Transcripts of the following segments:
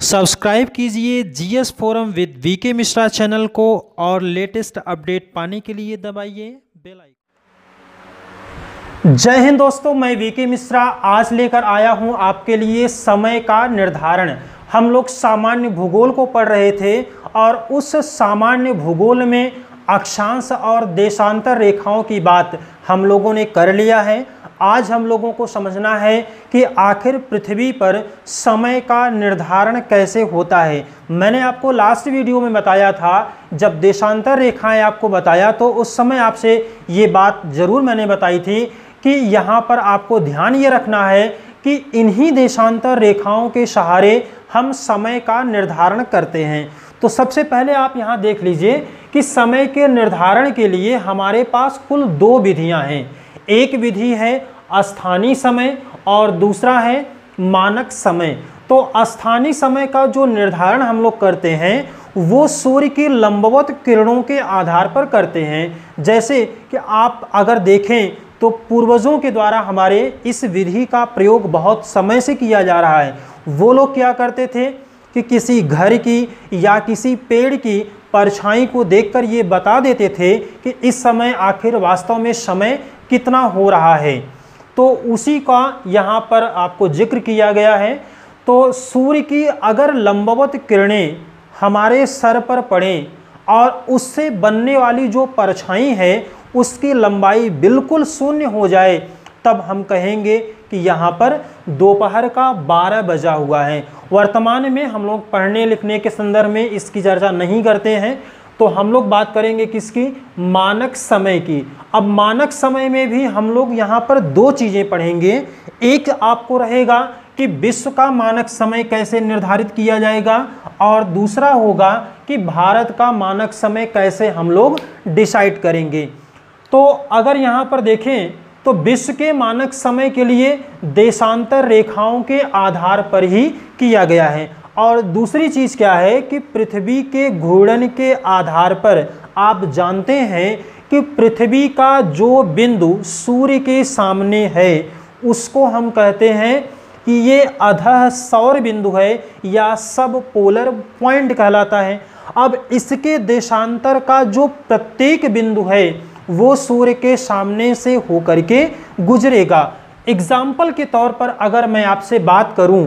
Subscribe कीजिए GS forum with VK Mishra channel को और लेटेस्ट अपडेट पाने के लिए दबाइए बेल आइकन। जय हिंद दोस्तों, मैं वीके मिश्रा आज लेकर आया हूँ आपके लिए समय का निर्धारण। हम लोग सामान्य भूगोल को पढ़ रहे थे और उस सामान्य भूगोल में अक्षांश और देशांतर रेखाओं की बात हम लोगों ने कर लिया है। आज हम लोगों को समझना है कि आखिर पृथ्वी पर समय का निर्धारण कैसे होता है। मैंने आपको लास्ट वीडियो में बताया था, जब देशांतर रेखाएँ आपको बताया तो उस समय आपसे ये बात ज़रूर मैंने बताई थी कि यहाँ पर आपको ध्यान ये रखना है कि इन्हीं देशांतर रेखाओं के सहारे हम समय का निर्धारण करते हैं। तो सबसे पहले आप यहाँ देख लीजिए कि समय के निर्धारण के लिए हमारे पास कुल दो विधियाँ हैं। एक विधि है स्थानीय समय और दूसरा है मानक समय। तो स्थानीय समय का जो निर्धारण हम लोग करते हैं, वो सूर्य की लंबवत किरणों के आधार पर करते हैं। जैसे कि आप अगर देखें तो पूर्वजों के द्वारा हमारे इस विधि का प्रयोग बहुत समय से किया जा रहा है। वो लोग क्या करते थे कि किसी घर की या किसी पेड़ की परछाई को देखकर ये बता देते थे कि इस समय आखिर वास्तव में समय कितना हो रहा है। तो उसी का यहाँ पर आपको ज़िक्र किया गया है। तो सूर्य की अगर लंबवत किरणें हमारे सर पर पड़ें और उससे बनने वाली जो परछाई है, उसकी लंबाई बिल्कुल शून्य हो जाए तब हम कहेंगे कि यहाँ पर दोपहर का 12 बजा हुआ है। वर्तमान में हम लोग पढ़ने लिखने के संदर्भ में इसकी चर्चा नहीं करते हैं। तो हम लोग बात करेंगे किसकी? मानक समय की। अब मानक समय में भी हम लोग यहाँ पर दो चीज़ें पढ़ेंगे। एक आपको रहेगा कि विश्व का मानक समय कैसे निर्धारित किया जाएगा और दूसरा होगा कि भारत का मानक समय कैसे हम लोग डिसाइड करेंगे। तो अगर यहाँ पर देखें तो विश्व के मानक समय के लिए देशांतर रेखाओं के आधार पर ही किया गया है। और दूसरी चीज़ क्या है कि पृथ्वी के घूर्णन के आधार पर आप जानते हैं कि पृथ्वी का जो बिंदु सूर्य के सामने है, उसको हम कहते हैं कि ये अधः सौर बिंदु है या सब पोलर पॉइंट कहलाता है। अब इसके देशांतर का जो प्रत्येक बिंदु है वो सूर्य के सामने से होकर के गुजरेगा। एग्ज़ाम्पल के तौर पर अगर मैं आपसे बात करूँ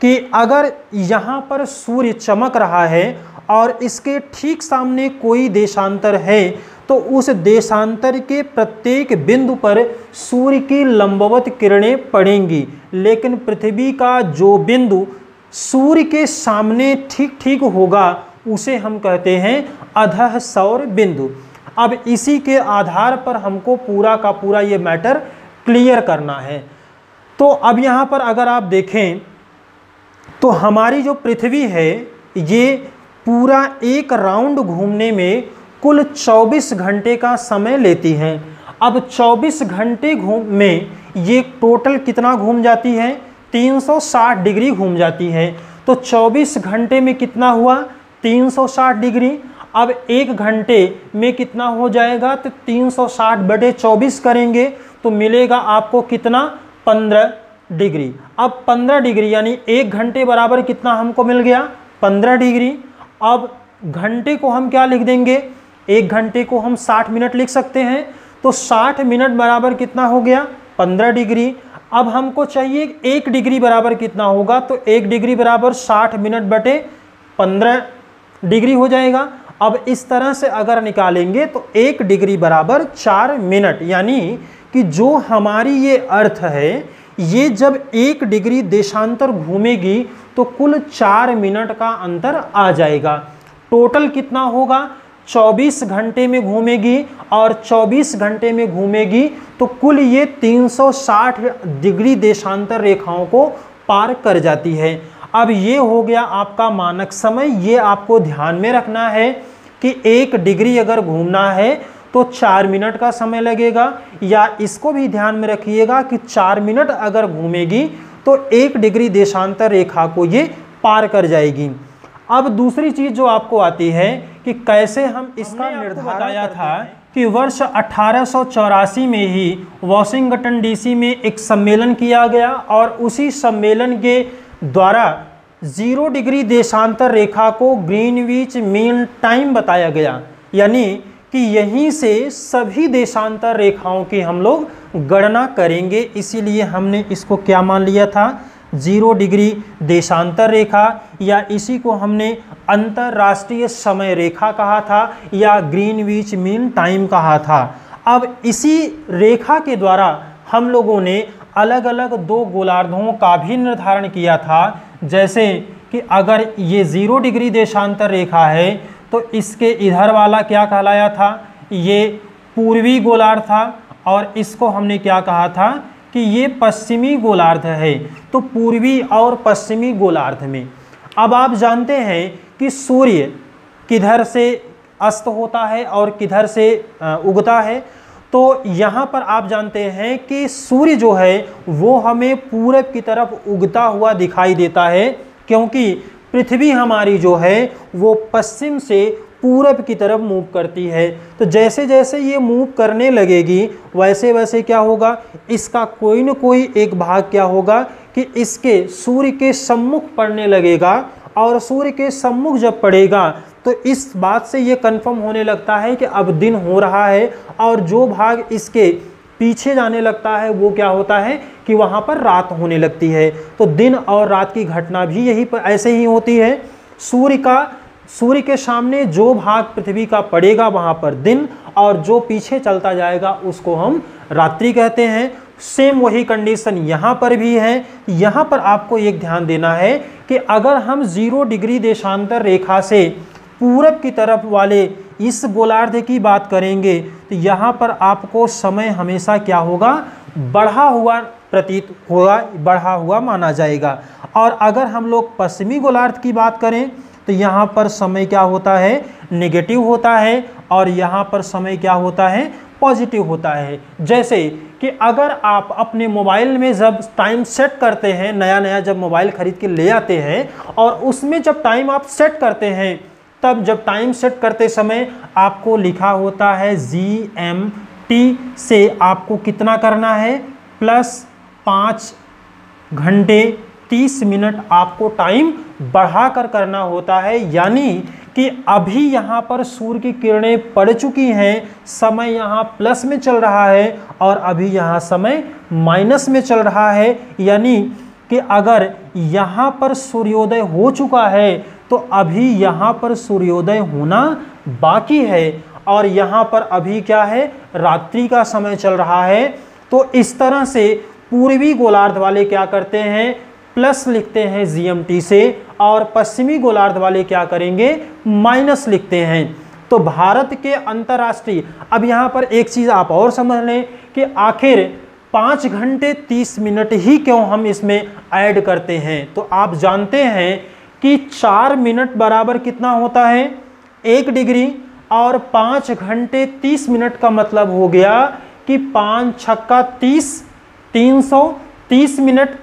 कि अगर यहाँ पर सूर्य चमक रहा है और इसके ठीक सामने कोई देशांतर है तो उस देशांतर के प्रत्येक बिंदु पर सूर्य की लंबवत किरणें पड़ेंगी। लेकिन पृथ्वी का जो बिंदु सूर्य के सामने ठीक ठीक होगा, उसे हम कहते हैं अधः सौर बिंदु। अब इसी के आधार पर हमको पूरा का पूरा ये मैटर क्लियर करना है। तो अब यहाँ पर अगर आप देखें तो हमारी जो पृथ्वी है, ये पूरा एक राउंड घूमने में कुल 24 घंटे का समय लेती है। अब 24 घंटे घूम में ये टोटल कितना घूम जाती है? 360 डिग्री घूम जाती है। तो 24 घंटे में कितना हुआ? 360 डिग्री। अब एक घंटे में कितना हो जाएगा? तो 360 बटे 24 करेंगे तो मिलेगा आपको कितना? 15 डिग्री। अब 15 डिग्री, यानी एक घंटे बराबर कितना हमको मिल गया? 15 डिग्री। अब घंटे को हम क्या लिख देंगे? एक घंटे को हम 60 मिनट लिख सकते हैं। तो 60 मिनट बराबर कितना हो गया? 15 डिग्री। अब हमको चाहिए एक डिग्री बराबर कितना होगा? तो एक डिग्री बराबर 60 मिनट बटे 15 डिग्री हो जाएगा। अब इस तरह से अगर निकालेंगे तो एक डिग्री बराबर चार मिनट, यानी कि जो हमारी ये अर्थ है, ये जब एक डिग्री देशांतर घूमेगी तो कुल चार मिनट का अंतर आ जाएगा। टोटल कितना होगा? 24 घंटे में घूमेगी और 24 घंटे में घूमेगी तो कुल ये 360 डिग्री देशांतर रेखाओं को पार कर जाती है। अब ये हो गया आपका मानक समय, ये आपको ध्यान में रखना है। कि एक डिग्री अगर घूमना है तो चार मिनट का समय लगेगा या इसको भी ध्यान में रखिएगा कि चार मिनट अगर घूमेगी तो एक डिग्री देशांतर रेखा को ये पार कर जाएगी। अब दूसरी चीज़ जो आपको आती है कि कैसे हम इसका निर्धारण बताया था कि वर्ष अठारह सौ चौरासी में ही वॉशिंगटन डीसी में एक सम्मेलन किया गया और उसी सम्मेलन के द्वारा ज़ीरो डिग्री देशांतर रेखा को ग्रीनविच मीन टाइम बताया गया। यानी कि यहीं से सभी देशांतर रेखाओं की हम लोग गणना करेंगे। इसीलिए हमने इसको क्या मान लिया था? ज़ीरो डिग्री देशांतर रेखा या इसी को हमने अंतर्राष्ट्रीय समय रेखा कहा था या ग्रीनविच मीन टाइम कहा था। अब इसी रेखा के द्वारा हम लोगों ने अलग अलग दो गोलार्धों का भी निर्धारण किया था। जैसे कि अगर ये ज़ीरो डिग्री देशांतर रेखा है तो इसके इधर वाला क्या कहलाया था? ये पूर्वी गोलार्ध था और इसको हमने क्या कहा था कि ये पश्चिमी गोलार्ध है तो पूर्वी और पश्चिमी गोलार्ध में। अब आप जानते हैं कि सूर्य किधर से अस्त होता है और किधर से उगता है? तो यहाँ पर आप जानते हैं कि सूर्य जो है, वो हमें पूरब की तरफ़ उगता हुआ दिखाई देता है, क्योंकि पृथ्वी हमारी जो है, वो पश्चिम से पूरब की तरफ़ मूव करती है। तो जैसे जैसे ये मूव करने लगेगी वैसे वैसे क्या होगा? इसका कोई न कोई एक भाग क्या होगा कि इसके सूर्य के सम्मुख पड़ने लगेगा, और सूर्य के सम्मुख जब पड़ेगा तो इस बात से ये कन्फर्म होने लगता है कि अब दिन हो रहा है और जो भाग इसके पीछे जाने लगता है, वो क्या होता है कि वहाँ पर रात होने लगती है। तो दिन और रात की घटना भी यही पर ऐसे ही होती है। सूर्य का, सूर्य के सामने जो भाग पृथ्वी का पड़ेगा वहाँ पर दिन और जो पीछे चलता जाएगा उसको हम रात्रि कहते हैं। सेम वही कंडीशन यहाँ पर भी है। यहाँ पर आपको एक ध्यान देना है कि अगर हम ज़ीरो डिग्री देशांतर रेखा से पूरब की तरफ़ वाले इस गोलार्ध की बात करेंगे तो यहाँ पर आपको समय हमेशा क्या होगा? बढ़ा हुआ प्रतीत होगा, बढ़ा हुआ माना जाएगा। और अगर हम लोग पश्चिमी गोलार्ध की बात करें तो यहाँ पर समय क्या होता है? नेगेटिव होता है, और यहाँ पर समय क्या होता है? पॉजिटिव होता है। जैसे कि अगर आप अपने मोबाइल में जब टाइम सेट करते हैं नया नया जब मोबाइल ख़रीद के ले आते हैं, और उसमें जब टाइम आप सेट करते हैं तब जब टाइम सेट करते समय आपको लिखा होता है जी एम टी से आपको कितना करना है? प्लस पाँच घंटे तीस मिनट आपको टाइम बढ़ाकर करना होता है। यानी कि अभी यहाँ पर सूर्य की किरणें पड़ चुकी हैं, समय यहाँ प्लस में चल रहा है और अभी यहाँ समय माइनस में चल रहा है। यानी कि अगर यहाँ पर सूर्योदय हो चुका है तो अभी यहाँ पर सूर्योदय होना बाकी है और यहाँ पर अभी क्या है? रात्रि का समय चल रहा है। तो इस तरह से पूर्वी गोलार्ध वाले क्या करते हैं? प्लस लिखते हैं जीएमटी से और पश्चिमी गोलार्ध वाले क्या करेंगे? माइनस लिखते हैं। तो भारत के अंतर्राष्ट्रीय, अब यहाँ पर एक चीज़ आप और समझ लें कि आखिर पाँच घंटे तीस मिनट ही क्यों हम इसमें ऐड करते हैं? तो आप जानते हैं कि चार मिनट बराबर कितना होता है? एक डिग्री और पाँच घंटे तीस मिनट का मतलब हो गया कि पाँच छक्का तीस, तीन सौ तीस मिनट।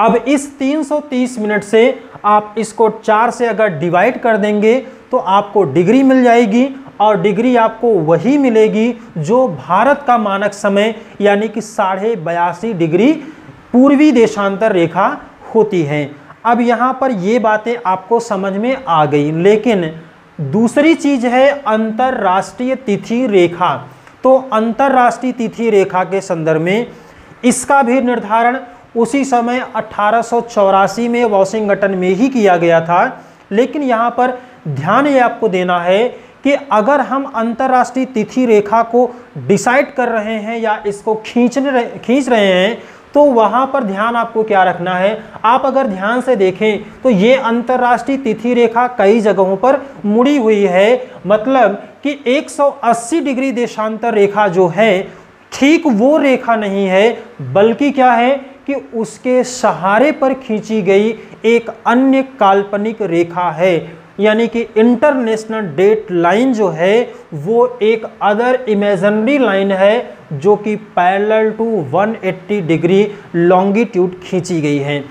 अब इस 330 मिनट से आप इसको चार से अगर डिवाइड कर देंगे तो आपको डिग्री मिल जाएगी और डिग्री आपको वही मिलेगी जो भारत का मानक समय, यानी कि साढ़े बयासी डिग्री पूर्वी देशांतर रेखा होती है। अब यहाँ पर ये बातें आपको समझ में आ गई। लेकिन दूसरी चीज़ है अंतरराष्ट्रीय तिथि रेखा। तो अंतरराष्ट्रीय तिथि रेखा के संदर्भ में इसका भी निर्धारण उसी समय अठारह में वॉशिंगटन में ही किया गया था। लेकिन यहाँ पर ध्यान ये आपको देना है कि अगर हम अंतर्राष्ट्रीय तिथि रेखा को डिसाइड कर रहे हैं या इसको खींचने खींच रहे हैं तो वहाँ पर ध्यान आपको क्या रखना है? आप अगर ध्यान से देखें तो ये अंतर्राष्ट्रीय तिथि रेखा कई जगहों पर मुड़ी हुई है। मतलब कि 180 डिग्री देशांतर रेखा जो है, ठीक वो रेखा नहीं है, बल्कि क्या है कि उसके सहारे पर खींची गई एक अन्य काल्पनिक रेखा है। यानी कि इंटरनेशनल डेट लाइन जो है, वो एक अदर इमेजनरी लाइन है, जो कि पैरेलल टू 180 डिग्री लॉन्गिट्यूड खींची गई है।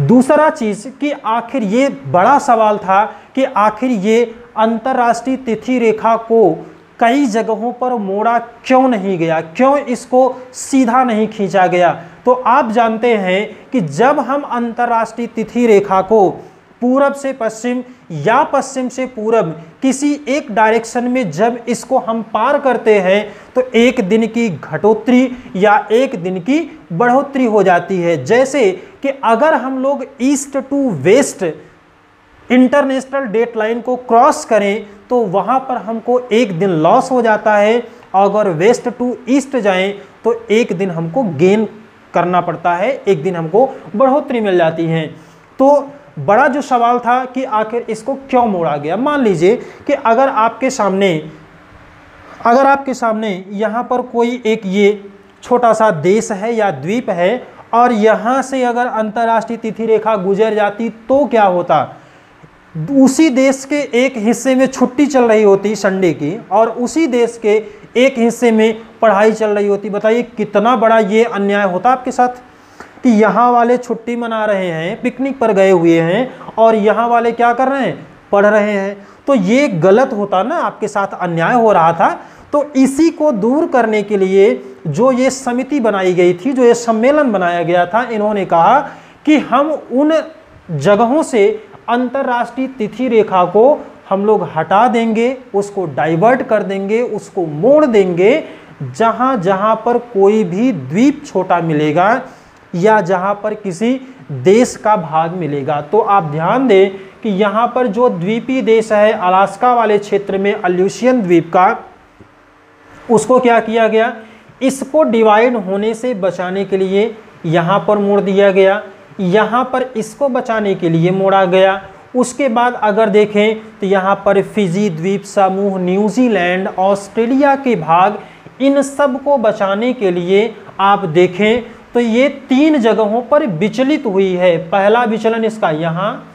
दूसरा चीज़ कि आखिर ये बड़ा सवाल था कि आखिर ये अंतर्राष्ट्रीय तिथि रेखा को कई जगहों पर मोड़ा क्यों नहीं गया? क्यों इसको सीधा नहीं खींचा गया? तो आप जानते हैं कि जब हम अंतर्राष्ट्रीय तिथि रेखा को पूरब से पश्चिम या पश्चिम से पूरब, किसी एक डायरेक्शन में जब इसको हम पार करते हैं तो एक दिन की घटोत्तरी या एक दिन की बढ़ोतरी हो जाती है। जैसे कि अगर हम लोग east to west international date line को क्रॉस करें तो वहाँ पर हमको एक दिन लॉस हो जाता है। अगर वेस्ट टू ईस्ट जाएँ तो एक दिन हमको गेन करना पड़ता है, एक दिन हमको बढ़ोतरी मिल जाती है। तो बड़ा जो सवाल था कि आखिर इसको क्यों मोड़ा गया? मान लीजिए कि अगर आपके सामने, अगर आपके सामने यहाँ पर कोई एक ये छोटा सा देश है या द्वीप है और यहाँ से अगर अंतर्राष्ट्रीय तिथि रेखा गुजर जाती तो क्या होता? उसी देश के एक हिस्से में छुट्टी चल रही होती संडे की और उसी देश के एक हिस्से में पढ़ाई चल रही होती। बताइए कितना बड़ा ये अन्याय होता आपके साथ? कि यहाँ वाले छुट्टी मना रहे हैं पिकनिक पर गए हुए हैं और यहाँ वाले क्या कर रहे हैं? पढ़ रहे हैं। तो ये गलत होता ना, आपके साथ अन्याय हो रहा था। तो इसी को दूर करने के लिए जो ये समिति बनाई गई थी, जो ये सम्मेलन बनाया गया था, इन्होंने कहा कि हम उन जगहों से अंतर्राष्ट्रीय तिथि रेखा को हम लोग हटा देंगे, उसको डाइवर्ट कर देंगे, उसको मोड़ देंगे जहाँ जहाँ पर कोई भी द्वीप छोटा मिलेगा या जहाँ पर किसी देश का भाग मिलेगा। तो आप ध्यान दें कि यहाँ पर जो द्वीपीय देश है, अलास्का वाले क्षेत्र में अल्यूशियन द्वीप का, उसको क्या किया गया? इसको डिवाइड होने से बचाने के लिए यहाँ पर मोड़ दिया गया। यहाँ पर इसको बचाने के लिए मोड़ा गया। उसके बाद अगर देखें तो यहाँ पर फिजी द्वीप समूह, न्यूजीलैंड, ऑस्ट्रेलिया के भाग, इन सबको बचाने के लिए आप देखें तो ये तीन जगहों पर विचलित हुई है। पहला विचलन इसका यहाँ,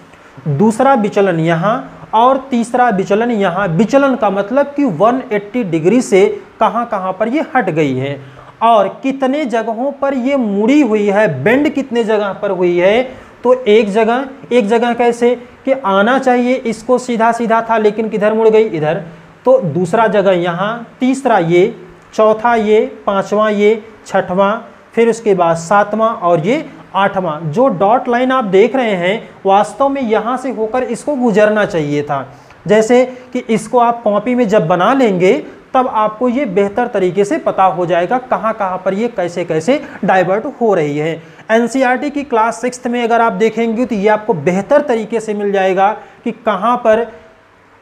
दूसरा विचलन यहाँ, और तीसरा विचलन यहाँ। विचलन का मतलब कि 180 डिग्री से कहाँ कहाँ पर ये हट गई है। और कितने जगहों पर ये मुड़ी हुई है? बेंड कितने जगह पर हुई है? तो एक जगह एक जगह कैसे? कि आना चाहिए, इसको सीधा सीधा था, लेकिन किधर मुड़ गई? इधर। तो दूसरा जगह यहाँ, तीसरा ये, चौथा ये, पाँचवा ये, छठवां फिर उसके बाद सातवां और ये आठवां। जो डॉट लाइन आप देख रहे हैं, वास्तव में यहाँ से होकर इसको गुजरना चाहिए था। जैसे कि इसको आप कॉपी में जब बना लेंगे, तब आपको ये बेहतर तरीके से पता हो जाएगा कहाँ कहाँ पर ये कैसे कैसे डाइवर्ट हो रही है। एन की क्लास सिक्स में अगर आप देखेंगे तो ये आपको बेहतर तरीके से मिल जाएगा कि कहाँ पर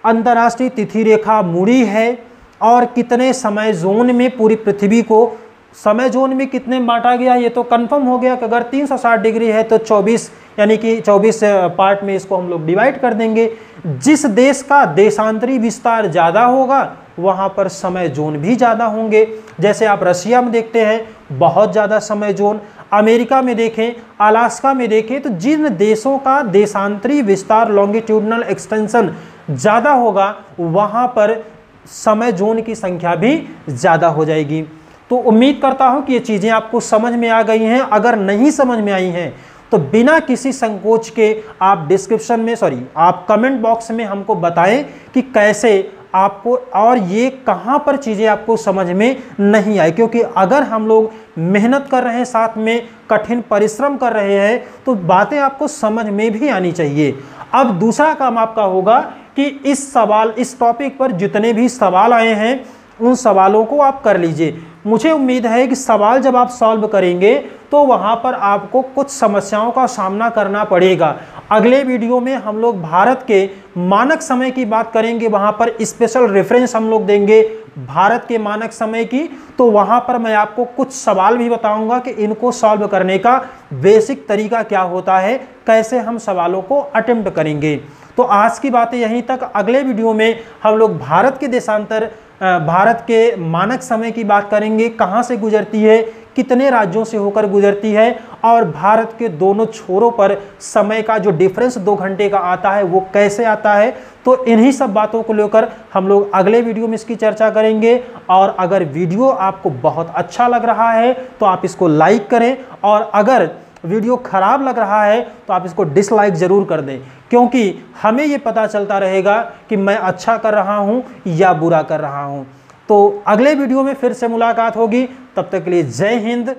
अंतर्राष्ट्रीय तिथि रेखा मुड़ी है और कितने समय जोन में पूरी पृथ्वी को समय जोन में कितने बांटा गया? ये तो कंफर्म हो गया कि अगर 360 डिग्री है तो 24 यानी कि 24 पार्ट में इसको हम लोग डिवाइड कर देंगे। जिस देश का देशांतरी विस्तार ज़्यादा होगा, वहाँ पर समय जोन भी ज़्यादा होंगे। जैसे आप रशिया में देखते हैं, बहुत ज़्यादा समय जोन। अमेरिका में देखें, अलास्का में देखें तो जिन देशों का देशांतरी विस्तार लॉन्गिट्यूडनल एक्सटेंशन ज़्यादा होगा, वहाँ पर समय जोन की संख्या भी ज़्यादा हो जाएगी। तो उम्मीद करता हूँ कि ये चीज़ें आपको समझ में आ गई हैं। अगर नहीं समझ में आई हैं तो बिना किसी संकोच के आप डिस्क्रिप्शन में सॉरी आप कमेंट बॉक्स में हमको बताएँ कि कैसे आपको और ये कहाँ पर चीज़ें आपको समझ में नहीं आई। क्योंकि अगर हम लोग मेहनत कर रहे हैं, साथ में कठिन परिश्रम कर रहे हैं तो बातें आपको समझ में भी आनी चाहिए। अब दूसरा काम आपका होगा कि इस सवाल, इस टॉपिक पर जितने भी सवाल आए हैं उन सवालों को आप कर लीजिए। मुझे उम्मीद है कि सवाल जब आप सॉल्व करेंगे तो वहाँ पर आपको कुछ समस्याओं का सामना करना पड़ेगा। अगले वीडियो में हम लोग भारत के मानक समय की बात करेंगे। वहाँ पर स्पेशल रेफरेंस हम लोग देंगे भारत के मानक समय की। तो वहाँ पर मैं आपको कुछ सवाल भी बताऊँगा कि इनको सॉल्व करने का बेसिक तरीका क्या होता है, कैसे हम सवालों को अटेम्प्ट करेंगे। तो आज की बातें यहीं तक। अगले वीडियो में हम लोग भारत के देशांतर भारत के मानक समय की बात करेंगे। कहाँ से गुजरती है? कितने राज्यों से होकर गुजरती है? और भारत के दोनों छोरों पर समय का जो डिफरेंस दो घंटे का आता है, वो कैसे आता है? तो इन्हीं सब बातों को लेकर हम लोग अगले वीडियो में इसकी चर्चा करेंगे। और अगर वीडियो आपको बहुत अच्छा लग रहा है तो आप इसको लाइक करें। और अगर वीडियो ख़राब लग रहा है तो आप इसको डिसलाइक ज़रूर कर दें। क्योंकि हमें ये पता चलता रहेगा कि मैं अच्छा कर रहा हूँ या बुरा कर रहा हूँ। तो अगले वीडियो में फिर से मुलाकात होगी। तब तक के लिए जय हिंद,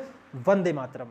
वंदे मातरम।